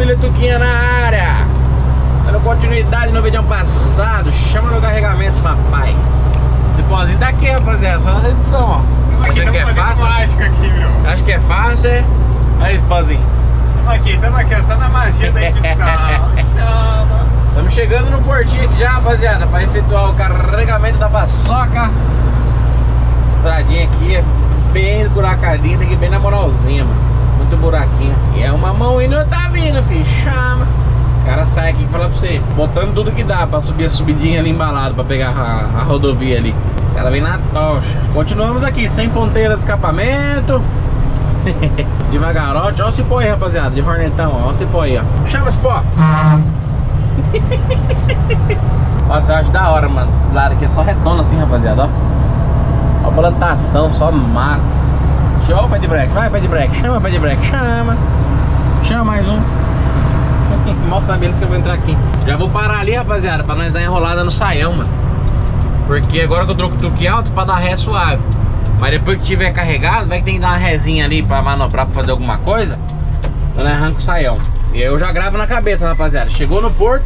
família Tuquinha na área. Dando continuidade no vídeo passado. Chama no carregamento, papai Esse pozinho tá aqui, rapaziada, só na edição, ó. Aqui, Acha que é fácil? mágica aqui, meu. Acho que é fácil, é? Olha esse pozinho. Tamo aqui, tamo aqui, só na magia da edição. Estamos chegando no portinho aqui já, rapaziada Para efetuar o carregamento da paçoca. Estradinha aqui é bem buracadinha Tem que ir bem na moralzinha, mano. Muito buraquinho E é uma mão indo, tá filho Chama. Os caras saem aqui e falam pra você Botando tudo que dá pra subir a subidinha ali embalado Pra pegar a, a rodovia ali. Os caras vêm na tocha. Continuamos aqui, sem ponteira de escapamento. Devagarote, ó o cipó aí, rapaziada De hornetão, ó o cipó aí, ó. Chama cipó. Nossa, eu acho da hora, mano Esse lado aqui é só redondo assim, rapaziada, ó. Ó plantação, só mato. Show, pé de break, vai pé de break. Chama, pé de break, chama. Chama mais um Mostra eles que eu vou entrar aqui Já vou parar ali, rapaziada Pra nós dar enrolada no saião, mano Porque agora que eu troco o truque alto Pra dar ré suave Mas depois que tiver carregado Vai que tem que dar uma rezinha ali Pra manobrar, pra fazer alguma coisa Eu não arranco o saião E eu já gravo na cabeça, rapaziada Chegou no porto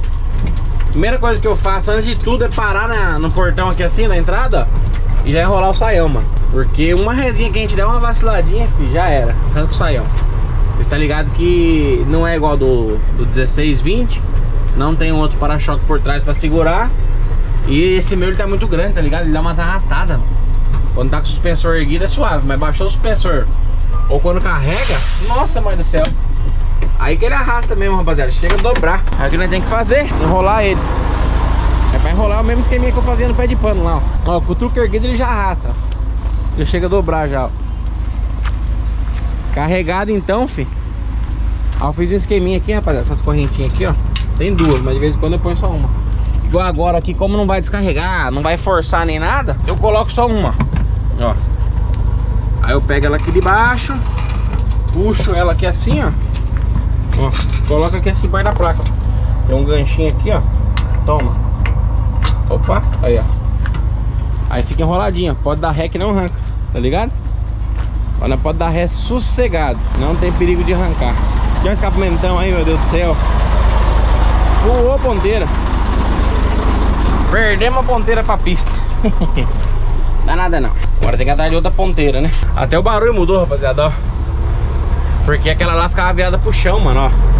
Primeira coisa que eu faço antes de tudo é parar na- no portão aqui assim, na entrada, ó, e já enrolar o saião, mano. Porque uma resinha que a gente der uma vaciladinha, filho, já era. Arranca o saião. Você tá ligado que não é igual do, do 1620, não tem um outro para-choque por trás pra segurar. E esse meu ele tá muito grande, tá ligado? Ele dá umas arrastadas. Quando tá com o suspensor erguido é suave, mas baixou o suspensor ou quando carrega, nossa mãe do céu. Aí que ele arrasta mesmo, rapaziada. Chega a dobrar. Aí o que nós temos que fazer? Enrolar ele. É pra enrolar o mesmo esqueminha que eu fazia no pé de pano lá, ó. Ó, com o truque erguido ele já arrasta. Já chega a dobrar já, ó. Carregado então, fi. Ó, eu fiz um esqueminha aqui, rapaziada. Essas correntinhas aqui, ó. Tem duas, mas de vez em quando eu ponho só uma. Igual agora aqui, como não vai descarregar, não vai forçar nem nada, eu coloco só uma. Ó. Aí eu pego ela aqui de baixo, puxo ela aqui assim, ó. Ó, coloca aqui assim embaixo da placa. Tem um ganchinho aqui, ó. Toma. Opa, aí, ó. Aí fica enroladinho, ó. Pode dar ré que não arranca, tá ligado? Olha, pode dar ré sossegado. Não tem perigo de arrancar. Tem um escapamentão aí, meu Deus do céu. Voou a ponteira. Perdemos a ponteira pra pista. Dá nada não. Agora tem que atrás de outra ponteira, né? Até o barulho mudou, rapaziada, ó. Porque aquela lá ficava virada pro chão, mano, ó.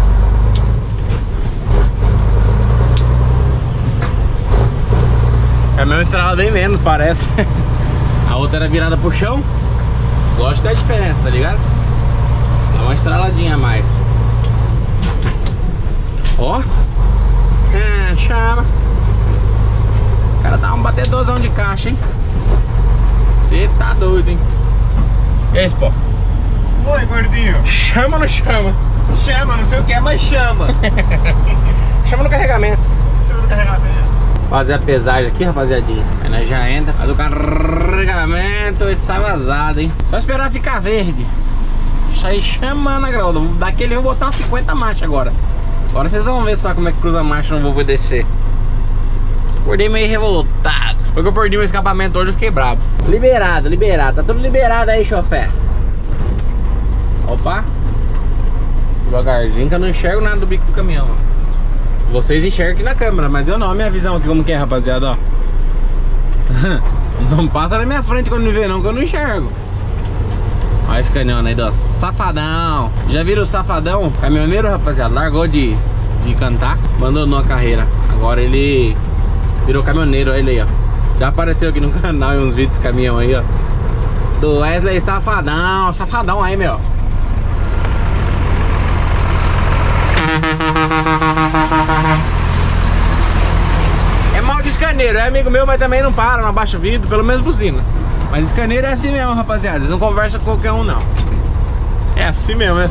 É mesma estrada bem menos, parece. A outra era virada pro chão. Gosto da diferença, tá ligado? Dá uma estraladinha a mais. Ó. É, chama. O cara dá um batedorzão de caixa, hein? Você tá doido, hein? E aí, pô? Oi, gordinho. Chama ou não chama? Chama, não sei o que é, mas chama. Chama no carregamento. Chama no carregamento. Fazer a pesagem aqui, rapaziadinha. Aí nós já entra, faz o carregamento e sai vazado, hein? Só esperar ficar verde. Aí chamando a grauda. Daquele eu vou botar umas 50 marchas agora. Agora vocês vão ver só como é que cruza a marcha no vou descer. Acordei meio revoltado. Porque eu perdi meu escapamento hoje, eu fiquei bravo. Liberado, liberado. Tá tudo liberado aí, chofé. Opa. Devagarzinho que eu não enxergo nada do bico do caminhão. Vocês enxergam aqui na câmera, mas eu não. Minha visão aqui como que é, rapaziada, ó. Não passa na minha frente quando me vê não, que eu não enxergo. Olha esse canhão aí, do safadão. Já viram o safadão? Caminhoneiro, rapaziada, largou de, de cantar, abandonou a carreira. Agora ele virou caminhoneiro, olha ele aí, ó. Já apareceu aqui no canal em uns vídeos de caminhão aí, ó. Do Wesley Safadão, safadão aí, meu. É é amigo meu, mas também não para, não abaixa o vidro, pelo menos buzina. Mas escaneiro é assim mesmo, rapaziada. Eles não conversam com qualquer um, não. É assim mesmo, né?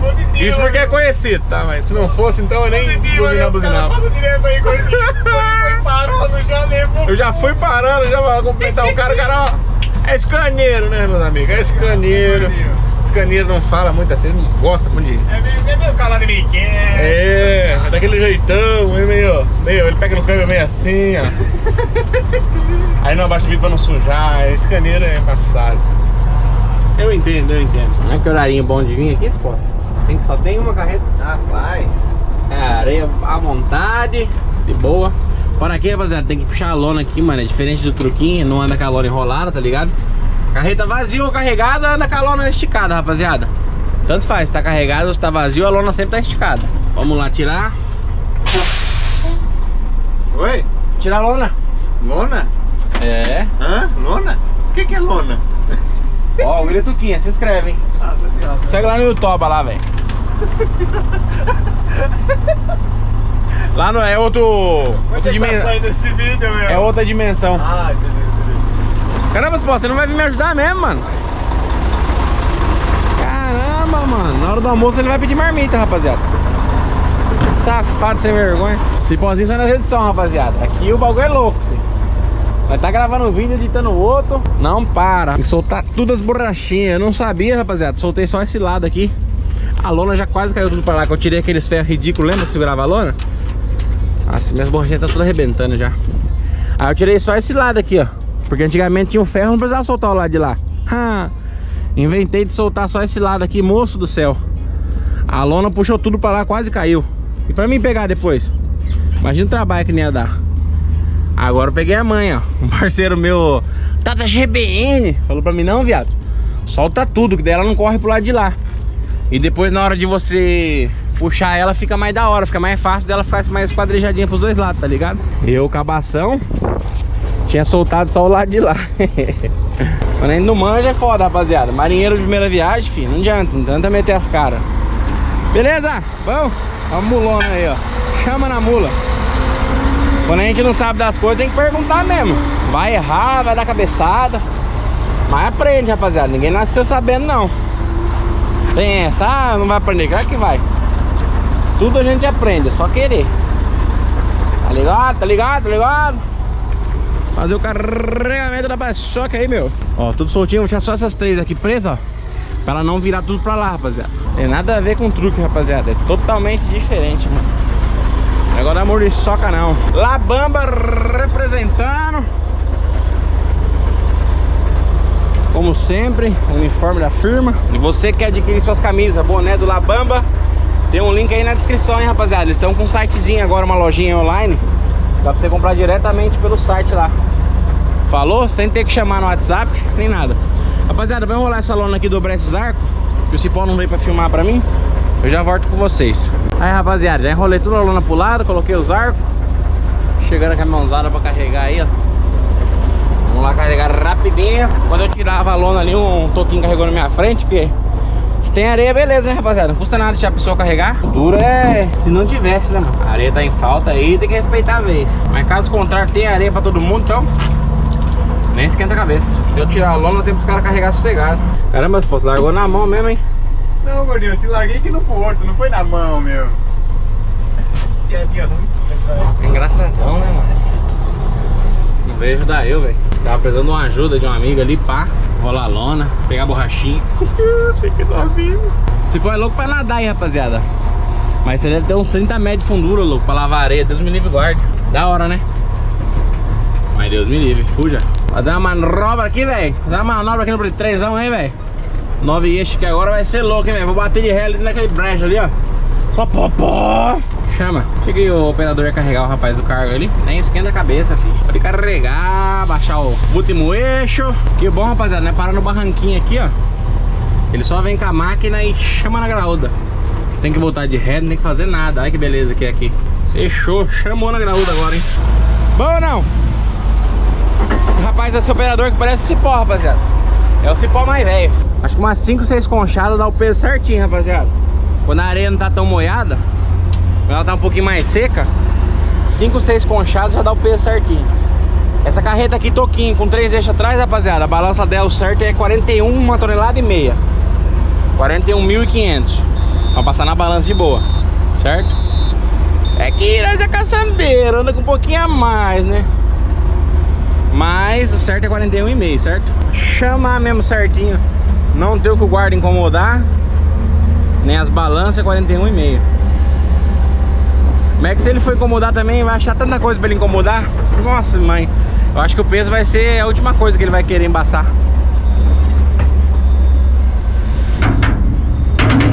Positivo. Isso porque é conhecido, tá? Mas se não fosse, então eu nem caras buzinava. Eu já fui parando, já pra completar o cara, o cara, ó. É escaneiro, né, meus amigos? É escaneiro. Escaneiro não fala muito assim, não gosta muito de. É meio, meio calado meio quieto. É, é daquele jeitão, é meio, meio. Ele pega no câmbio meio assim, ó. Aí não abaixa o vidro pra não sujar. Esse caneiro é passado. Eu entendo, eu entendo. Não é que horarinho bom de vir aqui, Sport? Tem, só tem uma carreta. Rapaz. É, areia à vontade, de boa. Para aqui, rapaziada, tem que puxar a lona aqui, mano. É diferente do truquinho, não anda com a lona enrolada, tá ligado? Carreta vazia ou carregada, anda com a lona esticada, rapaziada. Tanto faz, tá carregado ou se tá vazio, a lona sempre tá esticada. Vamos lá tirar. Oi? Tirar a lona. Lona? É. Hã? Lona? O que, que é lona? Ó, William Tuquinha, se inscreve, hein? Ah, legal. Segue lá no YouTube lá, velho. Lá no é outro. Onde outra é que tá dimensão. É outra dimensão. Ah, beleza. Caramba, você não vai vir me ajudar mesmo, mano. Caramba, mano. Na hora do almoço ele vai pedir marmita, rapaziada. Safado sem vergonha. Cipózinho só nas edições, rapaziada. Aqui o bagulho é louco. Vai tá gravando um vídeo, editando outro. Não para. Tem que soltar tudo as borrachinhas. Eu não sabia, rapaziada. Soltei só esse lado aqui. A lona já quase caiu tudo pra lá. Que eu tirei aqueles ferros ridículos. Lembra que segurava a lona? Nossa, minhas borrachinhas tá tudo arrebentando já. Aí eu tirei só esse lado aqui, ó. Porque antigamente tinha um ferro, não precisava soltar o lado de lá. Ha! Inventei de soltar só esse lado aqui, moço do céu. A lona puxou tudo pra lá, quase caiu. E pra mim pegar depois? Imagina o trabalho que nem ia dar. Agora eu peguei a mãe, ó. Um parceiro meu, Tata GBN, falou pra mim, não, viado. Solta tudo, que daí ela não corre pro lado de lá. E depois na hora de você puxar ela, fica mais da hora, fica mais fácil dela ficar mais quadrijadinha pros dois lados, tá ligado? Eu, cabação, tinha soltado só o lado de lá. Quando a gente não manja é foda, rapaziada. Marinheiro de primeira viagem, filho, não adianta, não adianta meter as caras. Beleza? Vamos? A mulona aí, ó. Chama na mula. Quando a gente não sabe das coisas, tem que perguntar mesmo. Vai errar, vai dar cabeçada. Mas aprende, rapaziada. Ninguém nasceu sabendo, não. Essa, ah, não vai aprender. Claro que vai. Tudo a gente aprende, é só querer. Tá ligado? Tá ligado? Tá ligado? Fazer o carregamento da paçoca aí, meu. Ó, tudo soltinho. Vou deixar só essas três aqui presas, ó. Pra ela não virar tudo pra lá, rapaziada. Tem nada a ver com truque, rapaziada. É totalmente diferente, mano. Agora amor de soca não. Labamba representando. Como sempre, uniforme da firma. E você que quer adquirir suas camisas, boné do Labamba, tem um link aí na descrição, hein, rapaziada. Eles estão com um sitezinho agora, uma lojinha online. Dá pra você comprar diretamente pelo site lá. Falou? Sem ter que chamar no WhatsApp, nem nada. Rapaziada, vai enrolar essa lona aqui do esses arcos. Que o Cipó não veio pra filmar pra mim. Eu já volto com vocês. Aí, rapaziada, já enrolei toda a lona pro lado, coloquei os arcos. Chegando a caminhãozada pra carregar aí, ó. Vamos lá carregar rapidinho. Quando eu tirava a lona ali, um toquinho carregou na minha frente, porque se tem areia, beleza, né, rapaziada? Não custa nada deixar a pessoa carregar. Dura é se não tivesse, né, mano? A areia tá em falta aí, tem que respeitar a vez. Mas caso contrário, tem areia pra todo mundo, então nem esquenta a cabeça. Se eu tirar a lona, tem pros caras carregar sossegado. Caramba, fosse, largou na mão mesmo, hein? Não, gordinho, eu te larguei aqui no porto, não foi na mão, meu. Que é ruim. É engraçadão, né, mano? Não veio ajudar eu, velho. Tava precisando de uma ajuda de um amigo ali, pá. Rolar a lona, pegar a borrachinha. Fiquei dormindo. Se for é louco pra nadar aí, rapaziada. Mas você deve ter uns 30 metros de fundura, louco, pra lavar areia. Deus me livre guarde. Da hora, né? Mas Deus me livre, fuja. Fazer uma manobra aqui, velho. Fazer uma manobra aqui no 3 aí, velho. Nove eixos que agora vai ser louco, hein, velho. Vou bater de ré ali naquele brejo ali, ó. Só pó, pó. Chama. Cheguei o operador a carregar o rapaz do cargo ali. Nem esquenta a cabeça, filho. Pode carregar, baixar o último eixo. Que bom, rapaziada, né? Parar no barranquinho aqui, ó. Ele só vem com a máquina e chama na graúda. Tem que voltar de ré, não tem que fazer nada. Olha que beleza que é aqui. Fechou. Chamou na graúda agora, hein? Bom ou não? Esse rapaz, esse operador que parece cipó, rapaziada. É o cipó mais velho. Acho que umas 5, 6 conchadas dá o peso certinho, rapaziada. Quando a areia não tá tão molhada, ela tá um pouquinho mais seca, 5, 6 conchadas já dá o peso certinho. Essa carreta aqui, toquinho, com três eixos atrás, rapaziada, a balança dela certo é 41, uma tonelada e meia. 41.500. Pra passar na balança de boa, certo? É que nós é caçambeiro, anda com um pouquinho a mais, né? Mas o certo é 41,5, certo? Chamar mesmo certinho. Não o que o guarda incomodar. Nem as balanças é 41,5. Como é que se ele for incomodar também, vai achar tanta coisa pra ele incomodar? Nossa, mãe. Eu acho que o peso vai ser a última coisa que ele vai querer embaçar.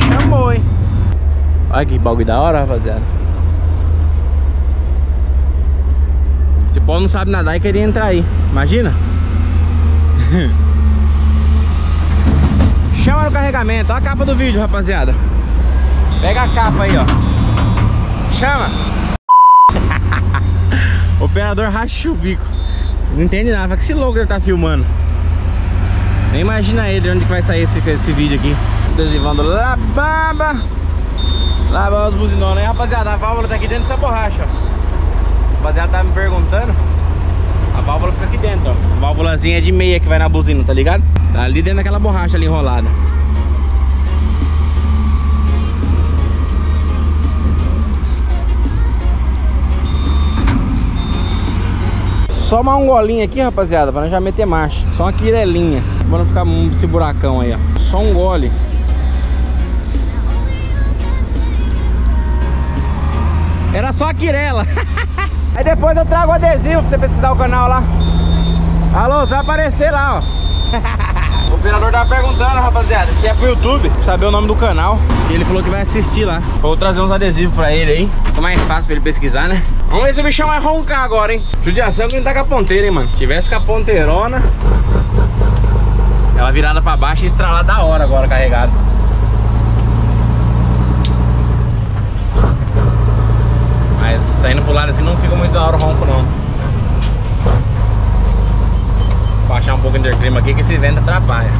Chamou, hein? Olha que bagulho da hora, rapaziada. Esse pau não sabe nadar e queria entrar aí. Imagina? Chama no carregamento. Olha a capa do vídeo, rapaziada. Pega a capa aí, ó. Chama. operador racha o bico. Não entende nada. Fala que esse louco ele tá filmando. Nem imagina ele onde que vai sair esse, esse vídeo aqui. Adesivando lá, baba. Lá vamos os buzinones, hein, rapaziada? A válvula tá aqui dentro dessa borracha, ó. Rapaziada tá me perguntando. A válvula fica aqui dentro, ó. Válvulazinha de meia que vai na buzina, tá ligado? Tá ali dentro daquela borracha ali enrolada. Só mais um golinho aqui, rapaziada, pra já meter marcha. Só uma quirelinha. Pra não ficar esse buracão aí, ó. Só um gole. Era só a quirela. aí depois eu trago o adesivo pra você pesquisar o canal lá. Alô, você vai aparecer lá, ó. o operador tava perguntando, rapaziada, se é pro YouTube, saber o nome do canal. E ele falou que vai assistir lá. Vou trazer uns adesivos pra ele aí. Fica mais fácil pra ele pesquisar, né? Vamos ver se o bichão vai roncar agora, hein? Judiação que não tá com a ponteira, hein, mano? Se tivesse com a ponteirona. Ela virada pra baixo e estralar da hora agora carregado. Mas saindo pro lado assim não fica muito da hora o ronco não. Baixar um pouco o interclima aqui que esse vento atrapalha.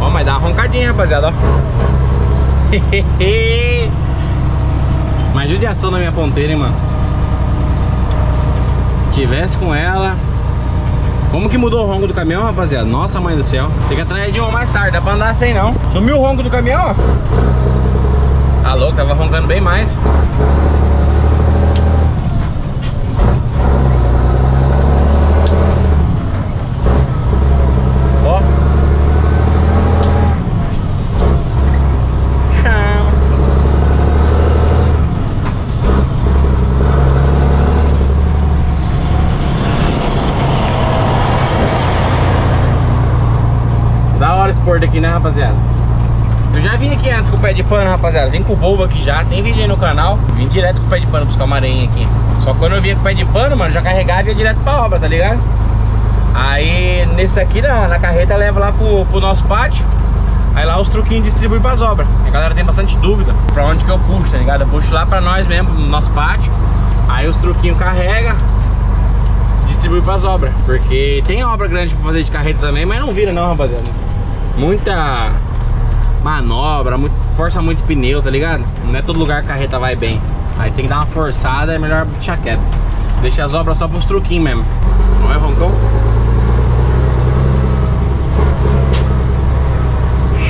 Ó, mas dá uma roncadinha, rapaziada, ó. mas judiação na minha ponteira, hein, mano. Se tivesse com ela... Como que mudou o ronco do caminhão, rapaziada? Nossa, mãe do céu. Tem que atrás de uma mais tarde, dá pra andar sem não. Sumiu o ronco do caminhão, ó. Tá tava roncando bem mais. Da hora esse porto aqui, né, rapaziada? Eu já vim aqui antes com o pé de pano, rapaziada. Vim com o Volvo aqui já, tem vídeo aí no canal. Vim direto com o pé de pano buscar uma aqui. Só que quando eu vinha com o pé de pano, mano, já carregava e ia direto pra obra, tá ligado? Aí nesse aqui, na, na carreta, leva lá pro, pro nosso pátio. Aí lá os truquinhos distribuem pras obras. A galera tem bastante dúvida pra onde que eu puxo, tá ligado? Eu puxo lá pra nós mesmo, no nosso pátio. Aí os truquinhos carrega, distribui pras obras. Porque tem obra grande pra fazer de carreta também, mas não vira não, rapaziada. Muita manobra, muito, força muito pneu, tá ligado? Não é todo lugar que a carreta vai bem. Aí tem que dar uma forçada, é melhor deixar quieto. Deixa as obras só pros truquinhos mesmo. Não é, Roncão?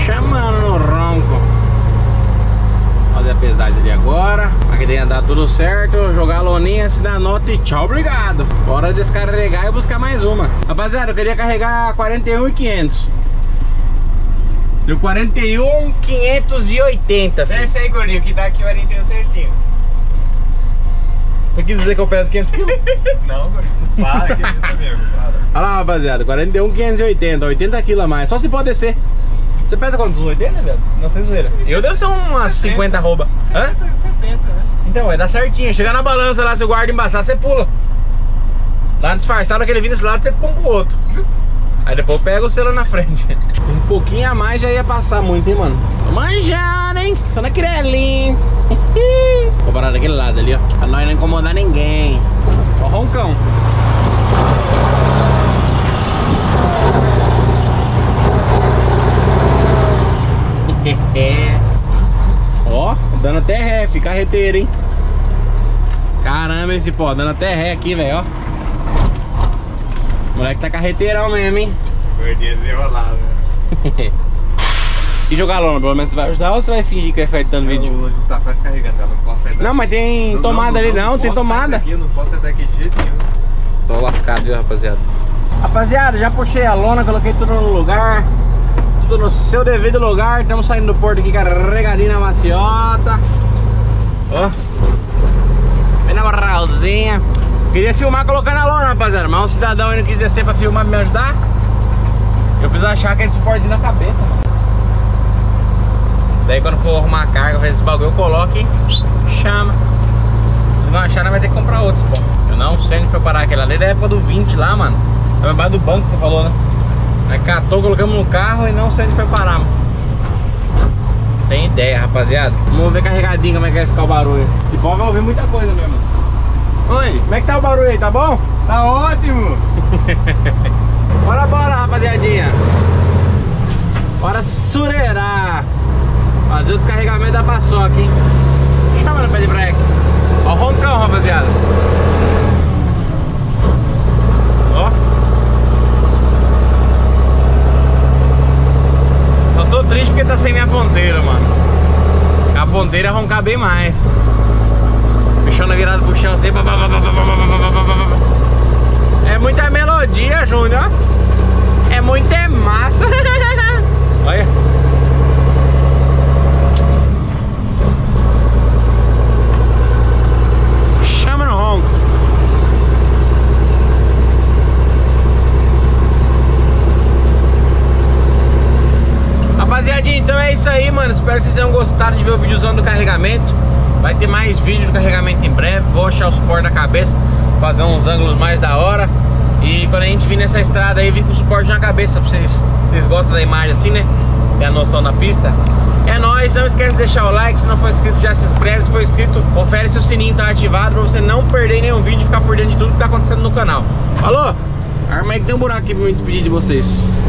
Chamando no ronco. Fazer a pesagem ali agora. Aqui tem que dar tudo certo. Jogar a loninha, se dar nota e tchau, obrigado. Bora descarregar e buscar mais uma. Rapaziada, eu queria carregar 41,500. Deu 41,580. Desce aí, gordinho, que dá aqui o arinho certinho. Você quis dizer que eu peso 500 quilos? Não, gordinho. Para, que é isso mesmo. Olha lá, rapaziada, 41,580, 80 quilos a mais. Só se pode descer. Você pesa quantos? 80, velho? Não sei zoeira. Eu devo ser umas 50 arroba. Hã? 70, né? Então, vai dar certinho. Chegar na balança lá, se o guarda embaçar, você pula. Lá disfarçado, aquele vindo desse lado, você põe pro outro. Aí depois pega o selo na frente. Um pouquinho a mais já ia passar muito, hein, mano? Tô manjando, hein? Só na quirelinha. Vou parar daquele lado ali, ó. Pra nós não incomodar ninguém. Ó, roncão. Ó, dando até ré, carreteiro, hein? Caramba, esse pó, dando até ré aqui, velho, ó. Moleque tá carreteirão mesmo, hein? Gordinho desenrolado. E jogar lona, pelo menos você vai ajudar ou você vai fingir que vai ficar editando vídeo? O tá cara. Não posso sair daqui. Não, mas tem tomada ali, não, tem posso sair tomada. Daqui, eu não posso sair daqui de jeito nenhum. Tô lascado, viu, rapaziada? Rapaziada, já puxei a lona, coloquei tudo no lugar. Tudo no seu devido lugar. Estamos saindo do porto aqui carregadinho na maciota. Ó. Bem na moralzinha. Queria filmar colocando a lona, rapaziada. Mas um cidadão aí não quis descer pra filmar me ajudar. Eu precisa achar aquele suporte na cabeça, mano. Daí quando for arrumar a carga, fazer esse bagulho, eu coloco e chama. Se não achar, vai ter que comprar outros, pô. Eu não sei onde foi parar aquela ali da época do 20 lá, mano. Tava embaixo do banco, você falou, né? Aí catou, colocamos no carro e não sei onde foi parar, mano. Tem ideia, rapaziada. Vamos ver carregadinho como é que vai ficar o barulho. Esse povo vai ouvir muita coisa mesmo. Oi, Como é que tá o barulho aí, tá bom? tá ótimo! Bora, bora, rapaziadinha. Bora sureirar. Fazer o descarregamento da paçoca, hein? Chama no pé de breque. Ó o roncão, rapaziada. Ó. Só tô triste porque tá sem minha ponteira, mano. A ponteira ia roncar bem mais. Espero que vocês tenham gostado de ver o videozão do carregamento. Vai ter mais vídeos do carregamento em breve. Vou achar o suporte na cabeça, fazer uns ângulos mais da hora. E quando a gente vir nessa estrada aí, vir com o suporte na cabeça, pra vocês, vocês gostam da imagem assim, né? Tem a noção da pista. É nóis, não esquece de deixar o like, se não for inscrito já se inscreve, se for inscrito, confere se o sininho tá ativado pra você não perder nenhum vídeo e ficar por dentro de tudo que tá acontecendo no canal. Falou? Arma aí que tem um buraco aqui pra me despedir de vocês.